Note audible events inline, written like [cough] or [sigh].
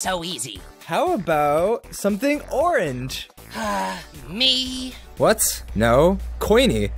so easy. How about something orange? [sighs] Me. What? No. Coiny.